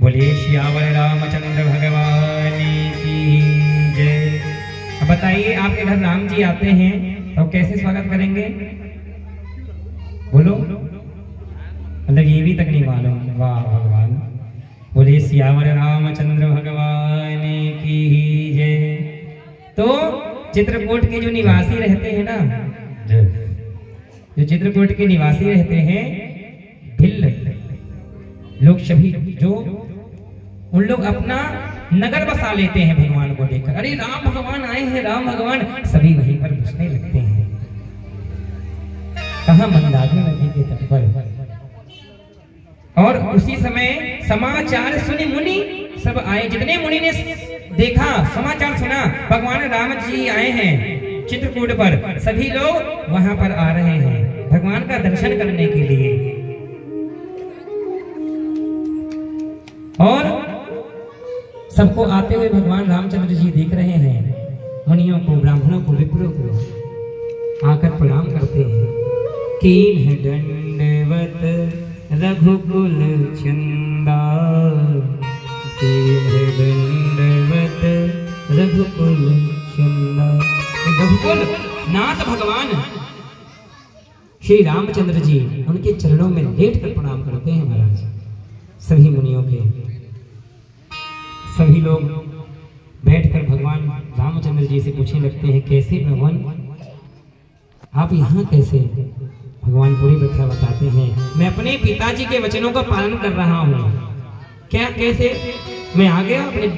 बोलिए रामचंद्र भगवान जय। अब बताइए, आपके घर राम जी आते हैं तो कैसे स्वागत करेंगे? बोलो। मतलब ये भी तक नहीं मालूम। वाह वाह वाह। बोले सियावर रामचंद्र भगवान की जय। तो चित्रकूट के जो निवासी रहते हैं ना जो चित्रकूट के निवासी रहते हैं भिल्ल लोग सभी जो उन लोग अपना नगर बसा लेते हैं भगवान को देखकर। अरे राम भगवान आए हैं राम भगवान सभी वहीं पर घुसने लगते हैं। कहा मंदाकिनी नदी के तट पर? और उसी समय समाचार सुनी मुनि, सब आए। जितने मुनि ने देखा, समाचार सुना, भगवान राम जी आए हैं चित्रकूट पर। सभी लोग वहाँ पर आ रहे हैं भगवान का दर्शन करने के लिए। और सबको आते हुए भगवान रामचंद्र जी देख रहे हैं। मुनियों को, ब्राह्मणों को विप्रों को आकर प्रणाम करते हैं। दंडवत रघुकुल चंदा रघुकुल रघुकुल नाथ भगवान, श्री रामचंद्र जी, उनके चरणों में लेट कर प्रणाम करते हैं महाराज। सभी मुनियों के, सभी लोग बैठकर भगवान रामचंद्र जी से पूछने लगते हैं, कैसे भगवान? आप यहाँ कैसे? भगवान पूरी कथा बताते हैं, मैं अपने पिताजी के वचनों का पालन कर रहा हूँ। क्या, कैसे? मैं आ गया अपने